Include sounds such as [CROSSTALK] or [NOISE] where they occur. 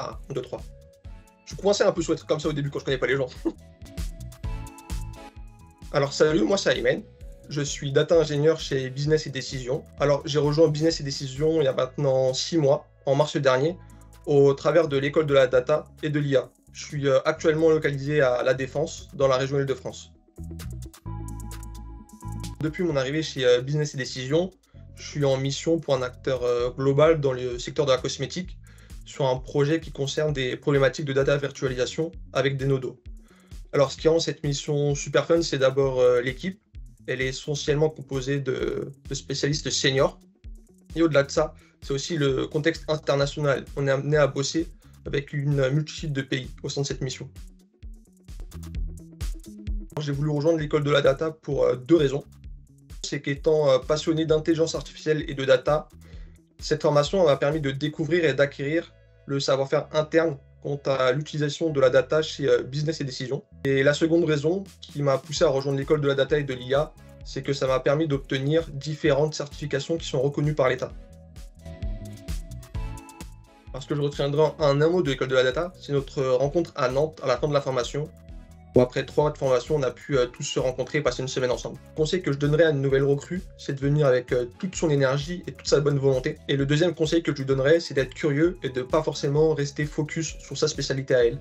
Ah, 1, 2, 3. Je commençais un peu sous être comme ça au début quand je connais pas les gens. [LAUGHS] Alors salut, moi c'est Aymen. Je suis data ingénieur chez Business et Décision. Alors j'ai rejoint Business et Décision il y a maintenant 6 mois, en mars dernier, au travers de l'école de la data et de l'IA. Je suis euh, actuellement localisé à La Défense, dans la région Île-de-France. Depuis mon arrivée chez euh, Business et Décision, je suis en mission pour un acteur euh, global dans le secteur de la cosmétique sur un projet qui concerne des problématiques de data virtualisation avec des nodos. Alors, ce qui rend cette mission super fun, c'est d'abord euh, l'équipe. Elle est essentiellement composée de, spécialistes seniors. Et au-delà de ça, c'est aussi le contexte international. On est amené à bosser avec une multitude de pays au sein de cette mission. J'ai voulu rejoindre l'école de la data pour euh, deux raisons. C'est qu'étant euh, passionné d'intelligence artificielle et de data, cette formation m'a permis de découvrir et d'acquérir le savoir-faire interne quant à l'utilisation de la data chez euh, Business et Décision. Et la seconde raison qui m'a poussé à rejoindre l'école de la data et de l'IA, c'est que ça m'a permis d'obtenir différentes certifications qui sont reconnues par l'État. Parce que je retiendrai un mot de l'école de la data, c'est notre rencontre à Nantes à la fin de la formation. Après trois mois de formation, on a pu euh, tous se rencontrer et passer une semaine ensemble. Le conseil que je donnerais à une nouvelle recrue, c'est de venir avec euh, toute son énergie et toute sa bonne volonté. Et le deuxième conseil que je lui donnerais, c'est d'être curieux et de pas forcément rester focus sur sa spécialité à elle.